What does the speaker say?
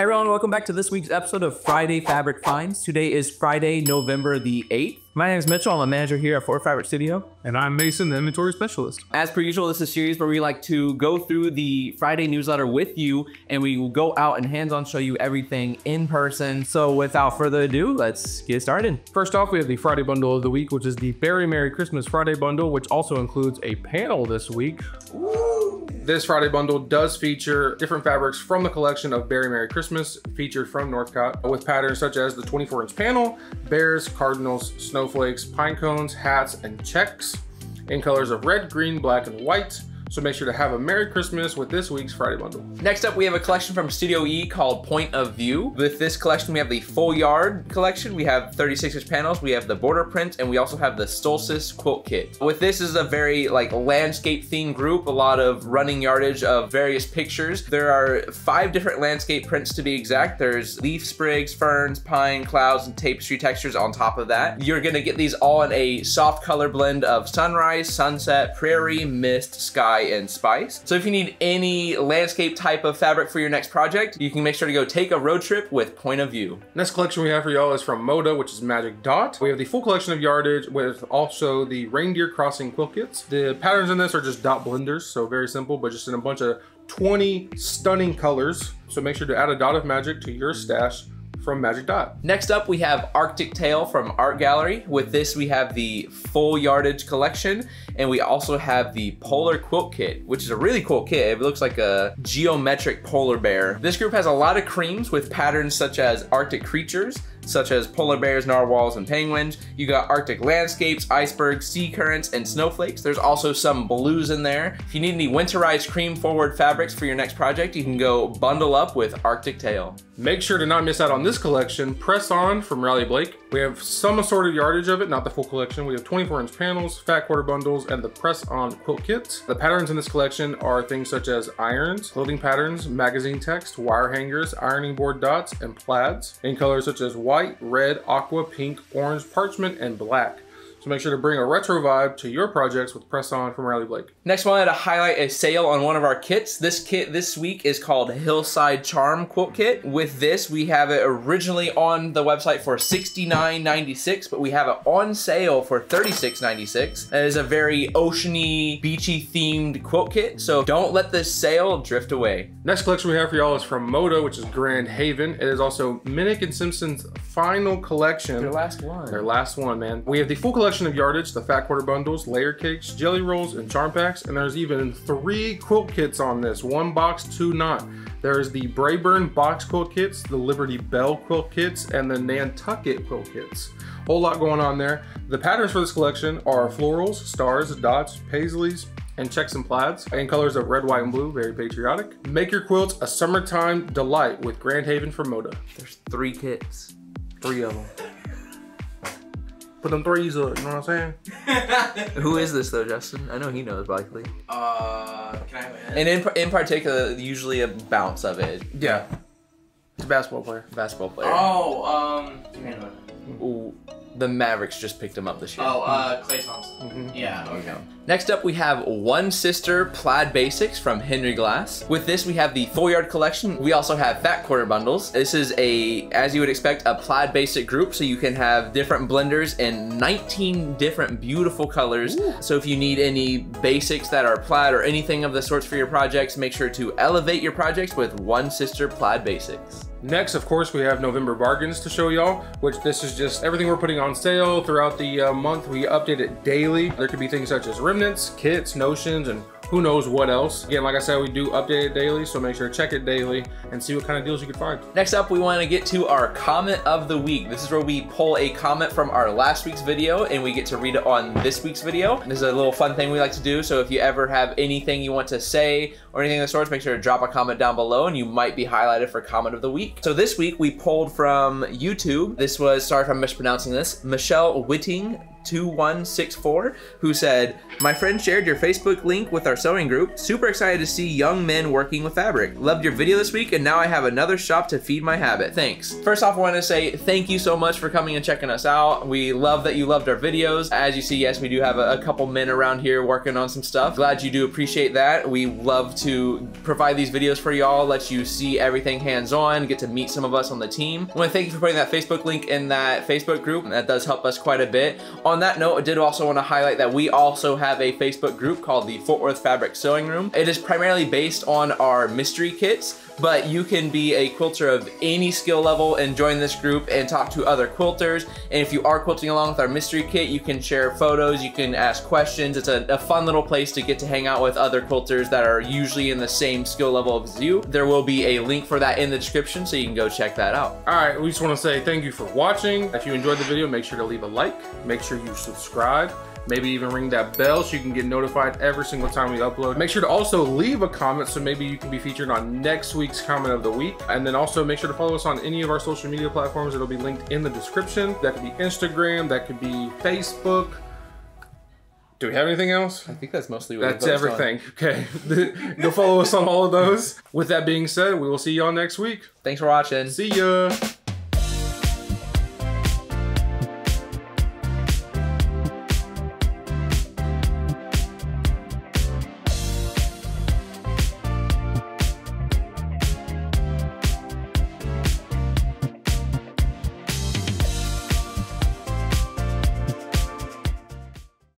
Hey everyone, welcome back to this week's episode of Friday Fabric Finds. Today is Friday, November the 8th. My name is Mitchell, I'm a manager here at Fort Fabric Studio. And I'm Mason, the inventory specialist. As per usual, this is a series where we like to go through the Friday newsletter with you and we will go out and hands-on show you everything in person. So without further ado, let's get started. First off, we have the Friday bundle of the week, which is the Beary Merry Christmas Friday bundle, which also includes a panel this week. Woo! This Friday bundle does feature different fabrics from the collection of Beary Merry Christmas, featured from Northcott, with patterns such as the 24 inch panel, bears, cardinals, snowflakes, pine cones, hats, and checks in colors of red, green, black, and white. So make sure to have a Merry Christmas with this week's Friday bundle. Next up, we have a collection from Studio E called Point of View. With this collection, we have the full yard collection. We have 36 inch panels, we have the border print, and we also have the Solstice quilt kit. With this is a very like landscape themed group, a lot of running yardage of various pictures. There are five different landscape prints to be exact. There's leaf sprigs, ferns, pine, clouds, and tapestry textures on top of that. You're gonna get these all in a soft color blend of sunrise, sunset, prairie, mist, sky, and spice. So if you need any landscape type of fabric for your next project, you can make sure to go take a road trip with Point of View. Next collection we have for y'all is from Moda, which is Magic Dot. We have the full collection of yardage with also the reindeer crossing quilt kits. The patterns in this are just dot blenders, so very simple, but just in a bunch of 20 stunning colors. So make sure to add a dot of magic to your stash from Magic Dot. Next up, we have Arctic Tale from Art Gallery. With this, we have the full yardage collection, and we also have the Polar Quilt Kit, which is a really cool kit. It looks like a geometric polar bear. This group has a lot of creams with patterns such as Arctic creatures, such as polar bears, narwhals, and penguins. You got Arctic landscapes, icebergs, sea currents, and snowflakes. There's also some blues in there. If you need any winterized cream forward fabrics for your next project, you can go bundle up with Arctic Tale. Make sure to not miss out on this collection, Press On from Riley Blake. We have some assorted yardage of it, not the full collection. We have 24 inch panels, fat quarter bundles, and the Press On quilt kits. The patterns in this collection are things such as irons, clothing patterns, magazine text, wire hangers, ironing board dots, and plaids in colors such as white, red, aqua, pink, orange, parchment, and black. So make sure to bring a retro vibe to your projects with Press On from Riley Blake. Next, I wanted to highlight a sale on one of our kits. This kit this week is called Hillside Charm Quilt Kit. With this, we have it originally on the website for $69.96, but we have it on sale for $36.96. It is a very oceany, beachy themed quilt kit, so don't let this sale drift away. Next collection we have for y'all is from Moda, which is Grand Haven. It is also Minick and Simpson's final collection. Their last one. Their last one, man. We have the full collection of yardage, the fat quarter bundles, layer cakes, jelly rolls, and charm packs, and there's even three quilt kits on this. One box, two not. There's the Brayburn box quilt kits, the Liberty Bell quilt kits, and the Nantucket quilt kits. Whole lot going on there. The patterns for this collection are florals, stars, dots, paisleys, and checks and plaids in colors of red, white, and blue, very patriotic. Make your quilts a summertime delight with Grand Haven from Moda. There's three kits. Three of them. Put them threes up, you know what I'm saying? Who is this though, Justin? I know he knows likely. Uh, can I have a And in, in particular, usually a bounce of it. Yeah. It's a basketball player. Basketball player. Oh, um, Ooh, the Mavericks just picked him up this year. Oh, uh, Klay Thompson. Mm -hmm. Yeah, okay. Next up, we have One Sister Plaid Basics from Henry Glass. With this, we have the full yard collection. We also have fat quarter bundles. This is a, as you would expect, a plaid basic group, so you can have different blenders in 19 different beautiful colors. Ooh. So if you need any basics that are plaid or anything of the sorts for your projects, make sure to elevate your projects with One Sister Plaid Basics. Next, of course, we have November bargains to show y'all, which this is just everything we're putting on sale throughout the uh, month. We update it daily. There could be things such as remnants, kits, notions, and who knows what else. Again, like I said, we do update it daily, so make sure to check it daily and see what kind of deals you can find. Next up, we want to get to our comment of the week. This is where we pull a comment from our last week's video and we get to read it on this week's video. This is a little fun thing we like to do, so if you ever have anything you want to say or anything of the sorts, make sure to drop a comment down below and you might be highlighted for comment of the week. So this week we pulled from YouTube. This was, sorry if I'm mispronouncing this, Michelle Whitting 2164 who said, My friend shared your Facebook link with our sewing group. Super excited to see young men working with fabric. Loved your video this week and now I have another shop to feed my habit. Thanks. First off, I want to say thank you so much for coming and checking us out. We love that you loved our videos. As you see, yes, we do have a, a couple men around here working on some stuff. Glad you do appreciate that. We love to provide these videos for y'all, let you see everything hands-on, get to meet some of us on the team. I want to thank you for putting that Facebook link in that Facebook group. That does help us quite a bit. That note, I did also want to highlight that we also have a Facebook group called the Fort Worth Fabric Sewing Room. It is primarily based on our mystery kits, but you can be a quilter of any skill level and join this group and talk to other quilters. And if you are quilting along with our mystery kit, you can share photos, you can ask questions. It's a, a fun little place to get to hang out with other quilters that are usually in the same skill level as you. There will be a link for that in the description, so you can go check that out. All right, we just want to say thank you for watching. If you enjoyed the video, make sure to leave a like, make sure you subscribe, maybe even ring that bell so you can get notified every single time we upload. Make sure to also leave a comment so maybe you can be featured on next week's comment of the week. And then also make sure to follow us on any of our social media platforms. It'll be linked in the description. That could be Instagram, that could be Facebook. Do we have anything else? I think that's mostly what That's focused on. everything. Okay. Go follow us on all of those. With that being said, we will see y'all next week. Thanks for watching. See ya.